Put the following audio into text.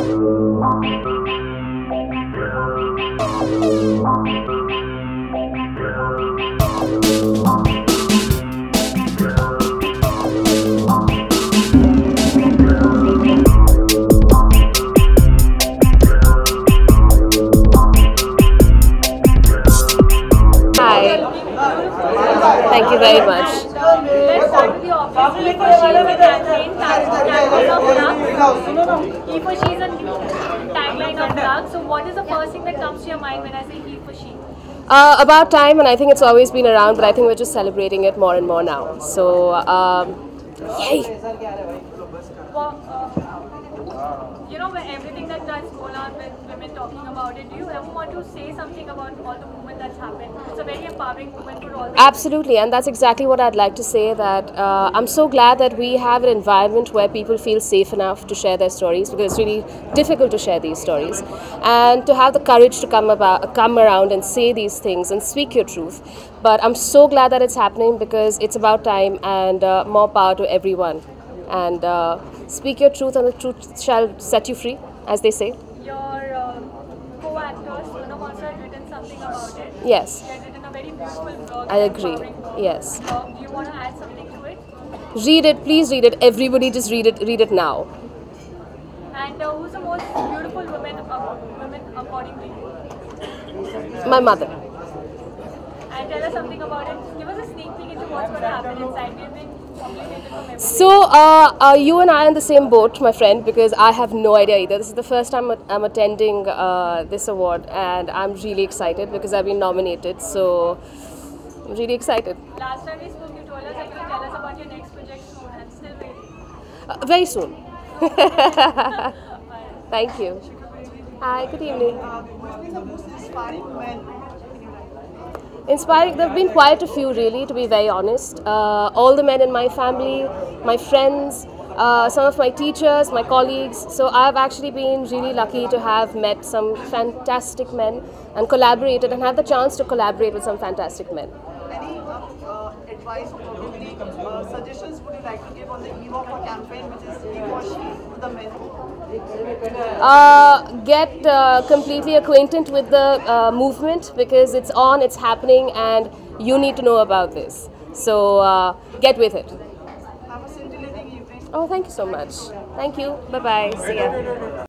Hi. Thank you very much. Let's for she is the campaign of a Lux. So what is the first thing that comes to your mind when I say he for she? Uh, about time, and I think it's always been around, but I think we're just celebrating it more and more now. So, um, yay! You know, everything that with women talking about it, do you ever want to say something about all the movement that's happened? It's a very empowering movement for all Absolutely, and that's exactly what I'd like to say. That uh, I'm so glad that we have an environment where people feel safe enough to share their stories because it's really difficult to share these stories, and to have the courage to come about, come around and say these things and speak your truth. But I'm so glad that it's happening because it's about time, and uh, more power to everyone. And uh, speak your truth, and the truth shall set you free, as they say. Co-actor had written something about it. Yes, She had written a very beautiful blog. I agree. Yes. Uh, do you want to add something to it? read it. Please read it. Everybody, just read it. Read it now. And uh, who's the most beautiful woman, uh, woman according to you? My mother. And tell us something about it. Give us a sneak peek into what's going to happen inside. We've been complimented from everyone. So, uh, uh, you and I are in the same boat, my friend, because I have no idea either. This is the first time I'm attending uh, this award, and I'm really excited because I've been nominated. So, I'm really excited. Last time we spoke, you told us that you'll tell us about your next project soon, and still waiting. Uh, very soon. Thank you. Hi, good evening. Who's been the most inspiring there have been quite a few, really, to be very honest. Uh, all the men in my family, my friends, uh, some of my teachers, my colleagues. So I've actually been really lucky to have met some fantastic men and collaborated and had the chance to collaborate with some fantastic men. Any advice or probably uh, suggestions would you like to give on the eve of a campaign which is he or she to the men? Uh, get uh, completely acquainted with the uh, movement because it's on, it's happening, and you need to know about this. So uh, get with it. Have a evening. Oh, thank you so much. Thank you. Bye bye. See ya.